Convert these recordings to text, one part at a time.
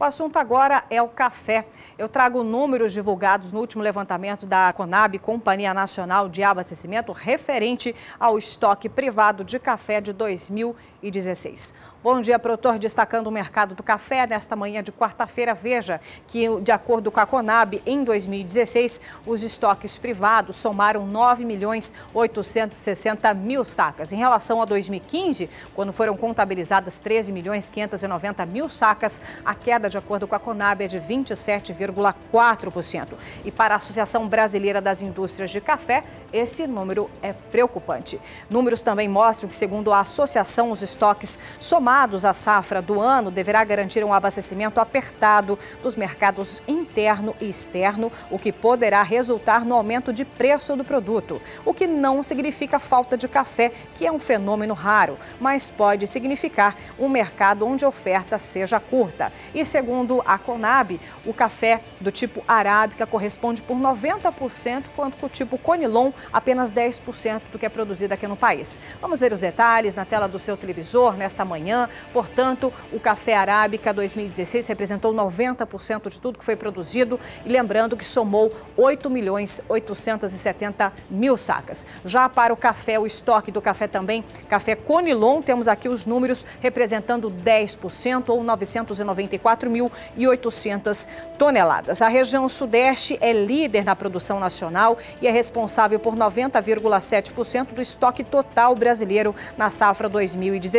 O assunto agora é o café. Eu trago números divulgados no último levantamento da Conab, Companhia Nacional de Abastecimento, referente ao estoque privado de café de 2016. Bom dia, produtor. Destacando o mercado do café nesta manhã de quarta-feira. Veja que, de acordo com a Conab, em 2016, os estoques privados somaram 9 milhões 860 mil sacas. Em relação a 2015, quando foram contabilizadas 13 milhões 590 mil sacas, a queda, de acordo com a Conab, é de 27,4%. E para a Associação Brasileira das Indústrias de Café, esse número é preocupante. Números também mostram que, segundo a associação, os estoques somados à safra do ano deverá garantir um abastecimento apertado dos mercados interno e externo, o que poderá resultar no aumento de preço do produto. O que não significa falta de café, que é um fenômeno raro, mas pode significar um mercado onde a oferta seja curta. E segundo a Conab, o café do tipo arábica corresponde por 90%, quanto o tipo conilon apenas 10% do que é produzido aqui no país. Vamos ver os detalhes na tela do seu televisor nesta manhã. Portanto, o café arábica 2016 representou 90% de tudo que foi produzido e lembrando que somou 8 milhões 870 mil sacas. Já para o café, o estoque do café também, café Conilon, temos aqui os números representando 10% ou 994.800 toneladas. A região sudeste é líder na produção nacional e é responsável por 90,7% do estoque total brasileiro na safra 2016.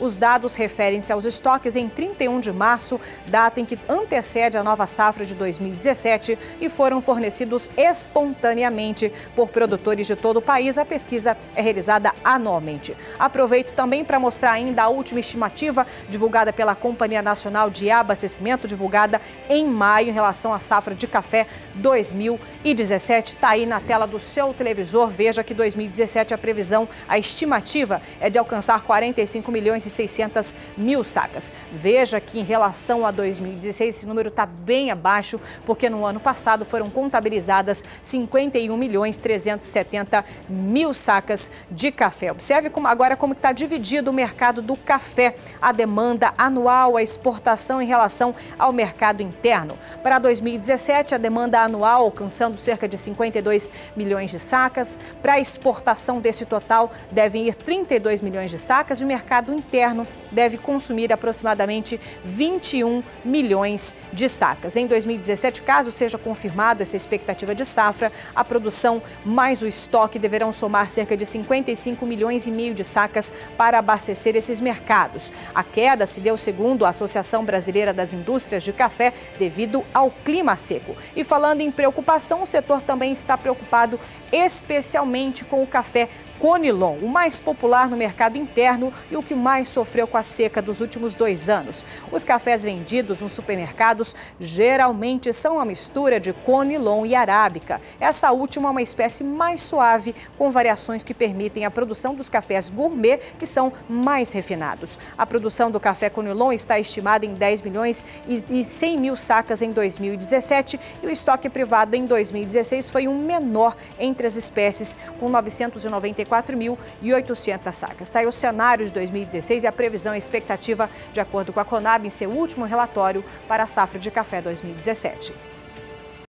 Os dados referem-se aos estoques em 31 de março, data em que antecede a nova safra de 2017 e foram fornecidos espontaneamente por produtores de todo o país. A pesquisa é realizada anualmente. Aproveito também para mostrar ainda a última estimativa divulgada pela Companhia Nacional de Abastecimento, divulgada em maio em relação à safra de café 2017. Está aí na tela do seu televisor. Veja que 2017 a previsão, a estimativa é de alcançar 45 milhões e 600 mil sacas. Veja que em relação a 2016 esse número está bem abaixo, porque no ano passado foram contabilizadas 51 milhões 370 mil sacas de café. Observe como, agora como está dividido o mercado do café, a demanda anual, a exportação em relação ao mercado interno. Para 2017, a demanda anual alcançando cerca de 52 milhões de sacas. Para a exportação desse total, devem ir 32 milhões de sacas e mercado interno deve consumir aproximadamente 21 milhões de sacas. Em 2017, caso seja confirmada essa expectativa de safra, a produção mais o estoque deverão somar cerca de 55 milhões e meio de sacas para abastecer esses mercados. A queda se deu segundo a Associação Brasileira das Indústrias de Café devido ao clima seco. E falando em preocupação, o setor também está preocupado especialmente com o café Conilon, o mais popular no mercado interno e o que mais sofreu com a seca dos últimos dois anos. Os cafés vendidos nos supermercados geralmente são uma mistura de Conilon e Arábica. Essa última é uma espécie mais suave, com variações que permitem a produção dos cafés gourmet, que são mais refinados. A produção do café Conilon está estimada em 10 milhões e 100 mil sacas em 2017 e o estoque privado em 2016 foi um menor entre as espécies, com 994 44.800 sacas. Está aí o cenário de 2016 e a previsão e expectativa, de acordo com a Conab, em seu último relatório para a safra de café 2017.